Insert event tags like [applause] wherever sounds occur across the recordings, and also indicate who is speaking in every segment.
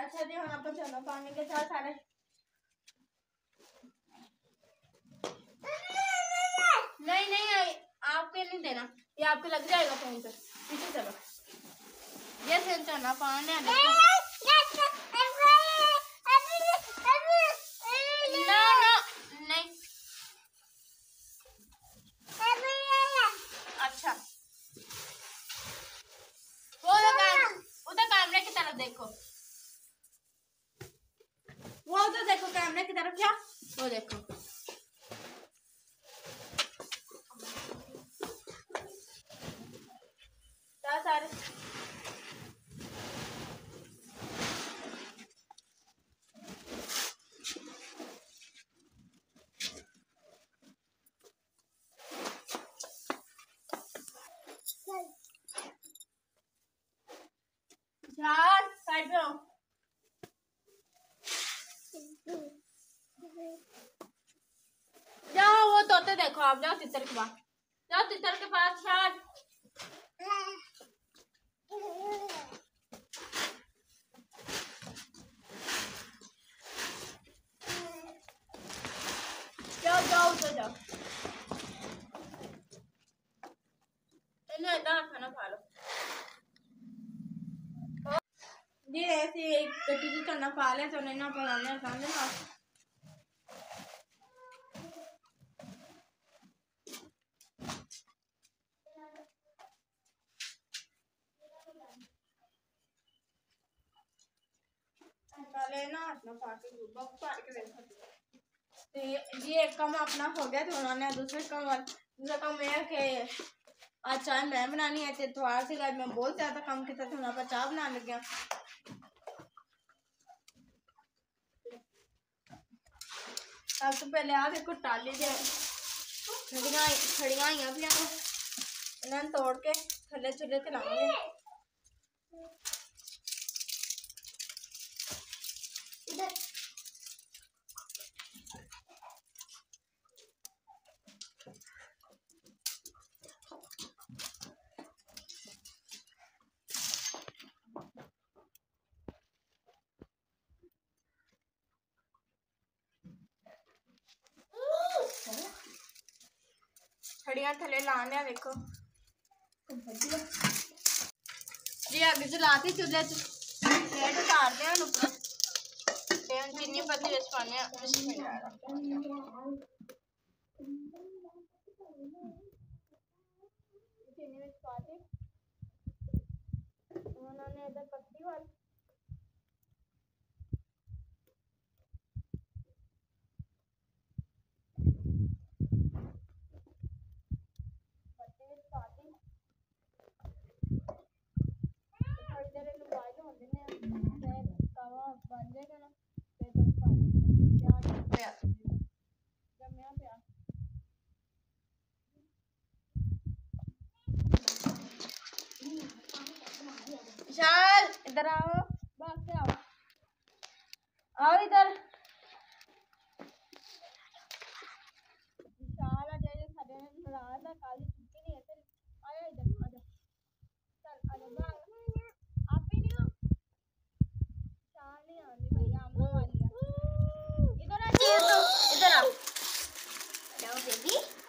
Speaker 1: अच्छा जी, हम आपको चलो पानी के साथ सारे नहीं नहीं आपके नहीं देना। ये आपके लग जाएगा फ़ोन पे। पीछे चलो। ये से चना पानी अच्छा। देखो। वो उधर देखो कैमरे की तरफ़ क्या वो देखो। सारे। चार साइड पे आओ जाओ वो आप जाओ तितर के पास। जाओ तितर के पास चार जाओ जाओ, उधर जाओ। खाना खा लो। जी ऐसे एक से चना पा लिया तो नहीं ना पकाने सामने तो ये ये एक काम अपना हो गया तो उन्होंने दूसरे काम दूसरा काम ये है कि आज चाय मैं बनानी है, ते सी मैं बहुत ज़्यादा काम किया था आप लगे तो पहले आ देखो टाली आई भी तोड़ के थल्ले चूल्हे ते थल्ले लाने आ देखो जी अग चलाती चूल्हे च प्लेट उतारते Ставим пельни по две с вами. Bismillahirrahmanirrahim. उन्होंने इधर पत्ती वाली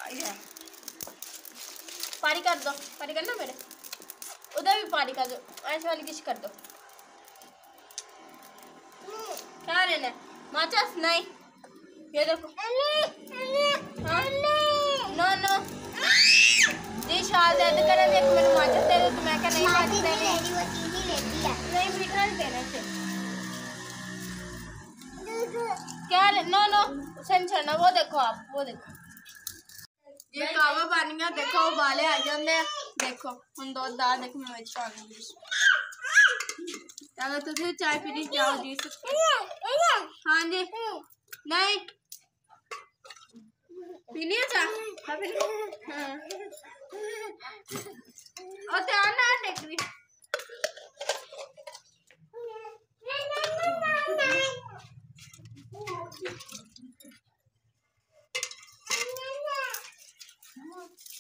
Speaker 1: आइए पारी कर दो पारी करना मेरे? उधर भी पानी कर दो ऐसे वाली किश कर दो? क्या लेना है माचस नहीं। ये देखो। हाँ। No no. जी शाल दर्द कर। रहे एक मिनट माचस दे दो तो मैं क्या नहीं माचिस नहीं नहीं मीटर देना से क्या नो नो। सन छड़ना वो देखो आप वो देखो। ये कावा बन गया देखो उबाले आ जाते देखो हम दूध दाल देखो मैं पानी तो अगर तुझे चाय पीनी जाओ जी सकते [laughs] हाँ जी नहीं पीनी है चाय हाँ पीनी हाँ और ध्यान ना टेकरी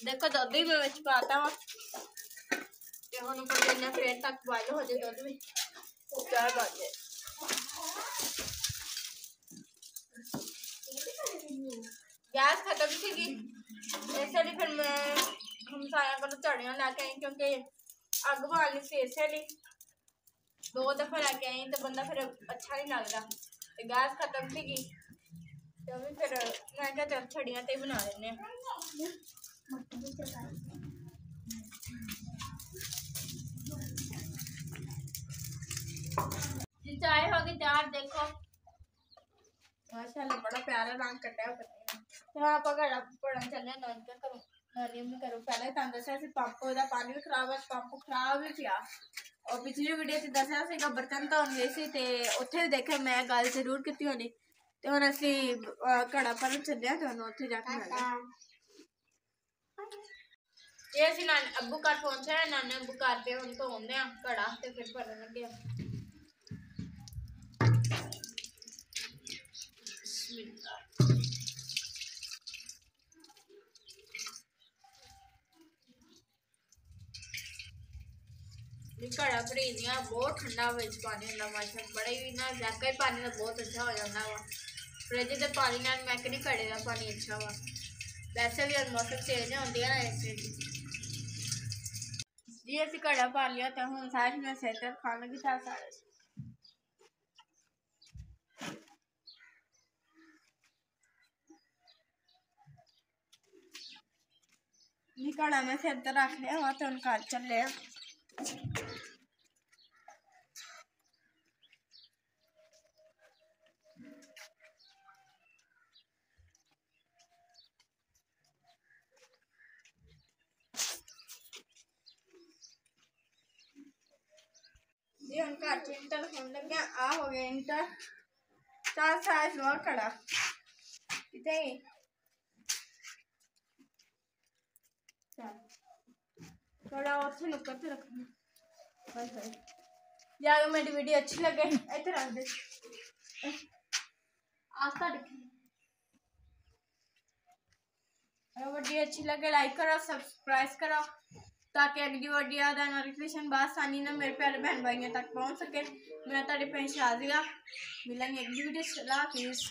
Speaker 1: देखो दुध भी मैं ਵਿੱਚ ਪਾਤਾ ਵਾ ਤੇ ਹੁਣ ਉੱਪਰ ਜਿੰਨਾ ਫੇਰ ਤੱਕ ਬੋਇਲ ਹੋ ਜਾਏ ਦੁੱਧ ਵੀ jar got गैस खत्म थी ऐसे फिर मैं हम सारे को चढ़िया लैके आई क्योंकि अग बाली से ऐसे दो दफ़ा लैके आई तो बंदा फिर अच्छा नहीं लगता तो गैस खत्म थी तो भी फिर मैं क्या चल, छड़िया तो ही बना लेने। चाय होगी तैयार देखो माशाल्लाह बड़ा प्यारा रंग कटा है तो आप अगर पढ़न चले नानी का करो नानी भी करो पहले ਤਾਂ ਦੱਸਿਆ ਸੀ ਪੰਪ ਦਾ ਪਾਣੀ ਵੀ ਖਰਾਬ ਹੈ ਪੰਪ ਖਰਾਬ ਵੀ ਪਿਆ ਔਰ ਪਿਛਲੀ ਵੀਡੀਓ 'ਚ ਦੱਸਿਆ ਸੀਗਾ ਬਰਤਨ ਧੋਣ ਗਏ ਸੀ ਤੇ ਉੱਥੇ ਵੀ ਦੇਖਿਆ ਮੈਂ ਗੱਲ ਜ਼ਰੂਰ ਕੀਤੀ ਹੋਣੀ ਤੇ ਹੁਣ ਅਸੀਂ ਅਹ, ਘੜਾ ਭਰਨ ਚੱਲੇ ਆ ਤੁਹਾਨੂੰ ਉੱਥੇ ਜਾ ਕੇ ਮਿਲਾਂਗੇ ਇਹ ਅਸੀਂ ਨਾਨ ਅੱਬੂ ਘਰ ਪਹੁੰਚਿਆ ਹੈ ਨਾਨੇ ਅੱਬੂ ਘਰ ਤੇ ਹੁਣ ਧੋਉਂਦੇ ਆ ਘੜਾ ਤੇ ਫਿਰ ਭਰਨ ਲੱਗੇ ਆ बिल्कुल रख रही नहीं है बहुत ठंडा हुआ पानी का माशा बड़ा ही ना जाकर ही पानी का बहुत अच्छा हो जाता वा फ्रिज के पानी ना मैं कहीं घड़े का पानी अच्छा वा वैसे भी मौसम चेंज होंगे ना इसे जी अभी घड़ा पा लिया तो हम सारे मैं सेंटर खान था सारे घड़ा मैं सेंटर रख लिया हुआ तो उनका चल लिया जी घर च इंटर होने लगे आ, हो गया इंटर चार साइज़ हुआ खड़ा। कितने थोड़ा और से नुक्कड़ पे रखना बस बस। ये अगर मेरी वीडियो अच्छी लगे इधर रख दे। आस्था दिखी। अगर वीडियो अच्छी लगे लाइक करो सब्सक्राइब करो। ताकि अगली वीडियो आदा नोटिफिकेशन बसानी ना मेरे प्यारे बहन भाइयों तक पहुँच सके। मैं तेरी भैन शाजिया मिलेंगे अगली वीडियो चला प्लीज़